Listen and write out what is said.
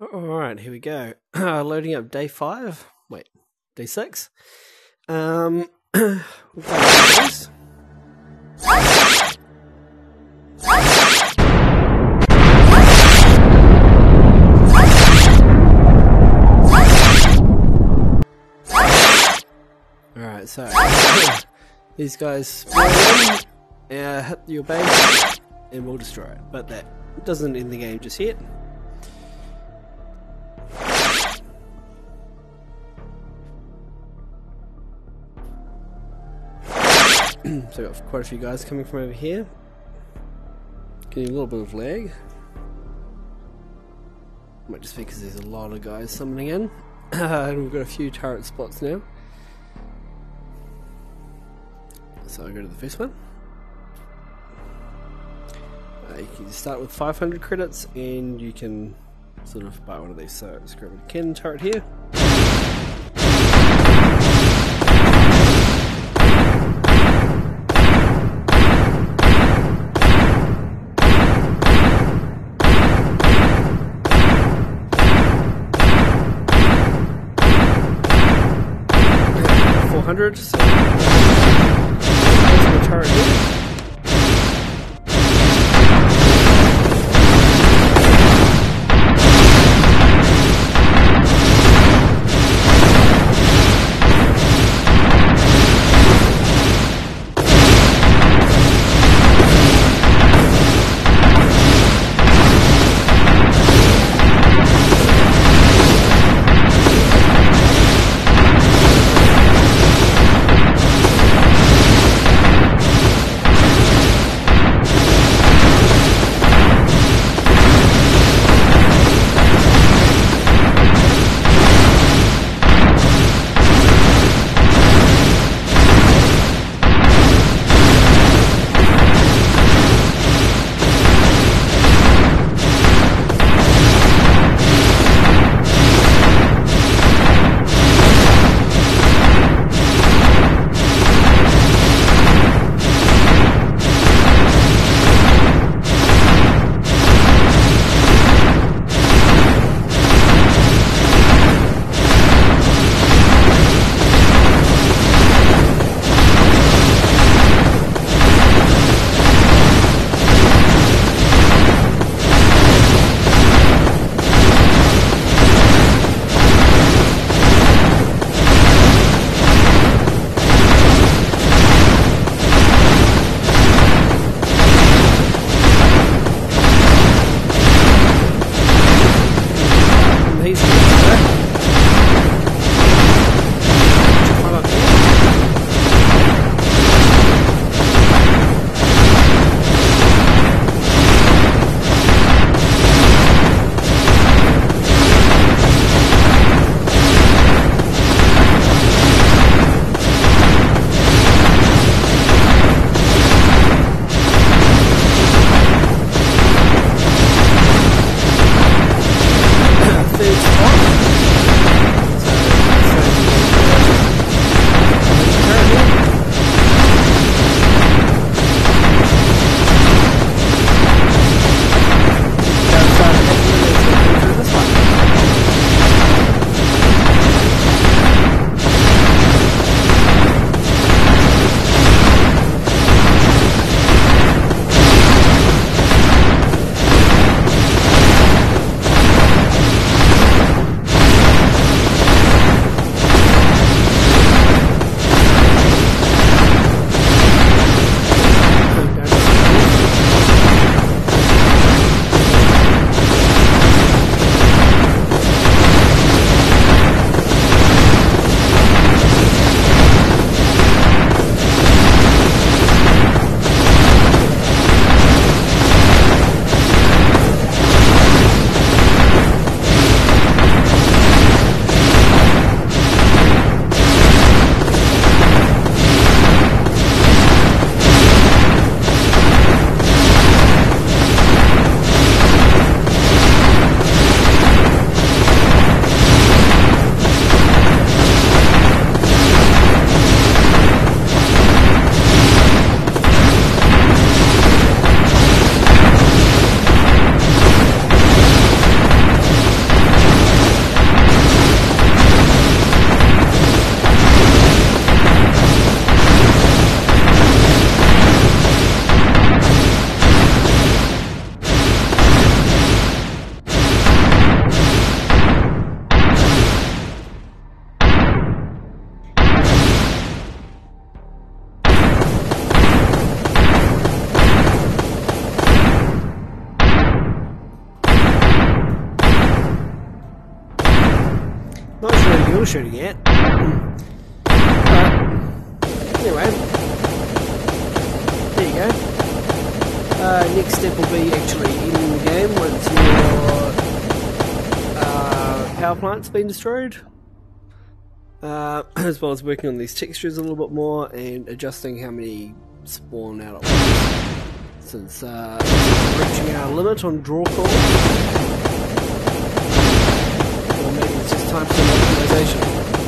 Alright, here we go. Loading up day five. Wait, day six. Um. Alright, so these guys in, uh, hit your base and we'll destroy it. But that doesn't end the game just yet. so I've got quite a few guys coming from over here. Getting a little bit of lag. Might just be because there's a lot of guys summoning in. and we've got a few turret spots now. So I'll go to the first one. Uh, you can start with 500 credits and you can sort of buy one of these. So let's grab a cannon turret here. Four hundred. So there's the turret who shooting at. But, anyway. There you go. Uh, next step will be actually ending the game once your uh, power plant's been destroyed. Uh, as well as working on these textures a little bit more and adjusting how many spawn out at once. Since uh, reaching our limit on draw call time for the organization.